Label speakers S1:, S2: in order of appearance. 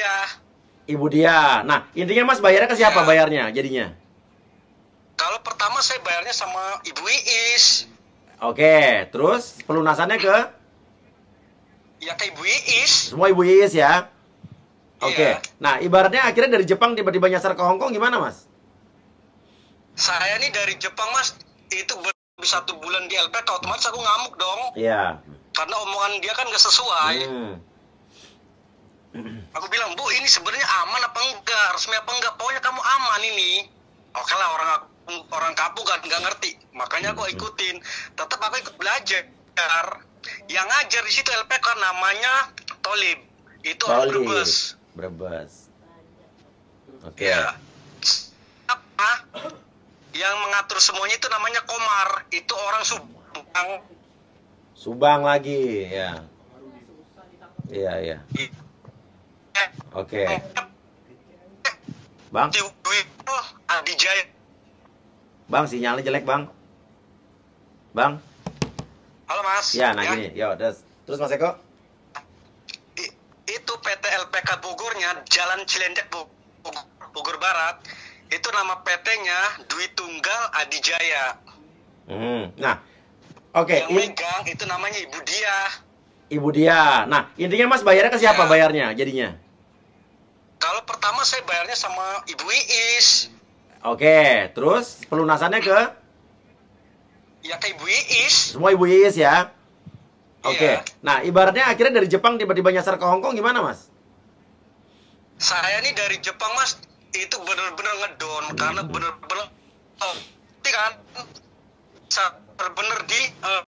S1: dia.
S2: Ibu dia. Nah, intinya Mas bayarnya ke siapa
S1: Ya.
S2: bayarnya jadinya?
S1: Kalau pertama saya bayarnya sama Ibu Iis.
S2: Oke, terus pelunasannya ke
S1: Ya ke Ibu Iis.
S2: semua Ibu Iis ya? Oke.
S1: Iya.
S2: Nah, ibaratnya akhirnya dari Jepang tiba-tiba nyasar ke Hongkong gimana, Mas?
S1: Saya nih dari Jepang mas, itu ber satu bulan di LPK, otomatis aku ngamuk dong.
S2: Iya.
S1: Karena omongan dia kan gak sesuai.
S2: Hmm.
S1: Aku bilang, Bu ini sebenarnya aman apa enggak, resmi apa enggak, pokoknya kamu aman ini. Oke lah orang orang kampung kan nggak ngerti, makanya aku ikutin. Tetap aku ikut belajar. Yang ngajar di situ LPK namanya Tolib. Itu orang
S2: Solid.
S1: Brebes.
S2: Brebes. Oke.
S1: Ya. Apa? Yang mengatur semuanya itu namanya Komar. Itu orang Subang.
S2: Subang lagi, ya. Iya, iya. Oke. Bang,
S1: Di oh, Adijaya.
S2: Bang sinyalnya jelek, Bang. Bang.
S1: Halo Mas.
S2: Ya, nah gini. Yo, terus terus Mas Eko.
S1: I- itu PT LPK Bogornya Jalan Cilendek Bo- Bogor, Barat itu nama PT-nya Dwi Tunggal Adijaya
S2: Hmm. Nah, oke,
S1: yang
S2: in-
S1: megang itu namanya Ibu Dia
S2: Ibu dia. Nah, intinya Mas bayarnya ke siapa
S1: Ya.
S2: bayarnya jadinya?
S1: Pertama saya bayarnya sama Ibu Iis
S2: Oke, terus pelunasannya ke
S1: ya ke Ibu Iis
S2: semua Ibu Iis ya? Oke.
S1: Iya.
S2: Nah, ibaratnya akhirnya dari Jepang tiba-tiba nyasar ke Hongkong gimana, Mas?
S1: saya nih dari Jepang Mas itu bener-bener ngedon karena bener-bener oh, kan bener di eh,